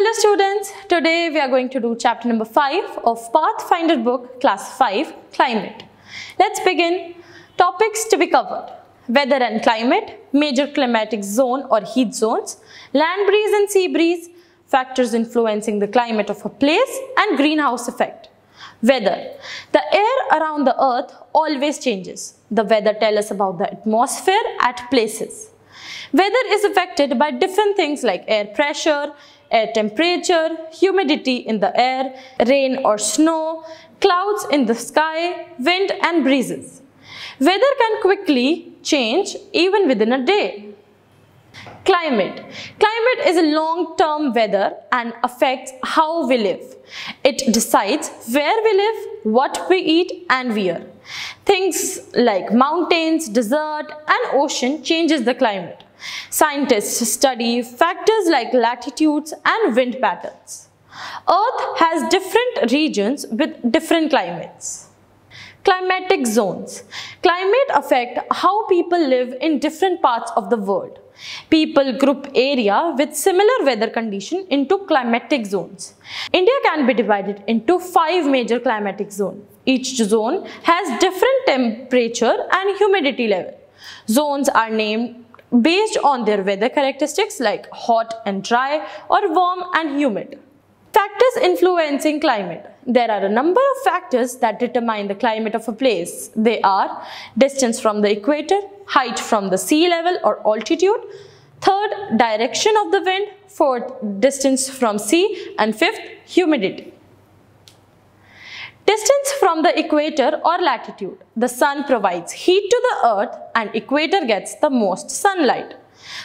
Hello students, today we are going to do chapter number 5 of Pathfinder book class 5 climate. Let's begin. Topics to be covered. Weather and climate, major climatic zone or heat zones, land breeze and sea breeze, factors influencing the climate of a place and greenhouse effect. Weather. The air around the earth always changes. The weather tells us about the atmosphere at places. Weather is affected by different things like air pressure, air temperature, humidity in the air, rain or snow, clouds in the sky, wind and breezes. Weather can quickly change even within a day. Climate. Climate is a long-term weather and affects how we live. It decides where we live, what we eat and where. Things like mountains, desert and ocean changes the climate. Scientists study factors like latitudes and wind patterns. Earth has different regions with different climates. Climatic zones. Climate affect how people live in different parts of the world. People group area with similar weather condition into climatic zones. India can be divided into five major climatic zones. Each zone has different temperature and humidity level. Zones are named based on their weather characteristics like hot and dry or warm and humid. Factors influencing climate. There are a number of factors that determine the climate of a place. They are distance from the equator, height from the sea level or altitude, third, direction of the wind, fourth, distance from sea, and fifth, humidity. Distance from the equator or latitude. The sun provides heat to the earth and equator gets the most sunlight.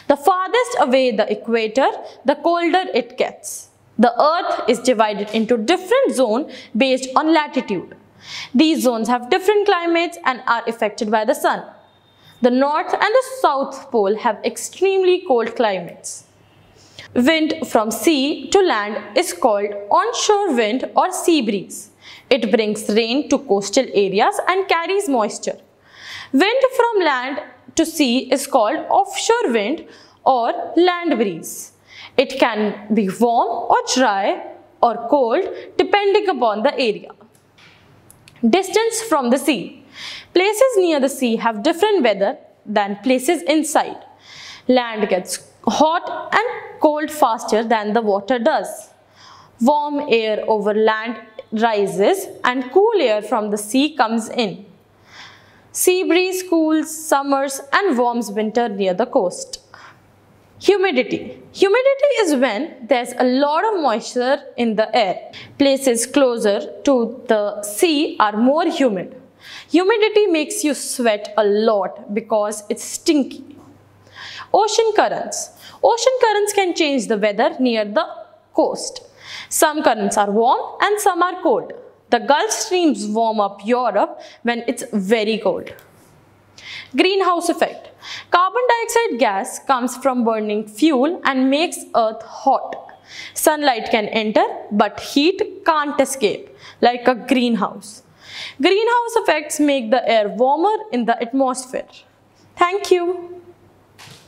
The farthest away the equator, the colder it gets. The earth is divided into different zones based on latitude. These zones have different climates and are affected by the sun. The north and the south pole have extremely cold climates. Wind from sea to land is called onshore wind or sea breeze. It brings rain to coastal areas and carries moisture. Wind from land to sea is called offshore wind or land breeze. It can be warm or dry or cold depending upon the area. Distance from the sea. Places near the sea have different weather than places inside. Land gets hot and cold faster than the water does. Warm air over land rises and cool air from the sea comes in. Sea breeze cools summers and warms winter near the coast. Humidity. Humidity is when there's a lot of moisture in the air. Places closer to the sea are more humid. Humidity makes you sweat a lot because it's stinky. Ocean currents. Ocean currents can change the weather near the coast. Some currents are warm and some are cold. The Gulf streams warm up Europe when it's very cold. Greenhouse effect. Carbon dioxide gas comes from burning fuel and makes earth hot. Sunlight can enter but heat can't escape like a greenhouse. Greenhouse effects make the air warmer in the atmosphere. Thank you.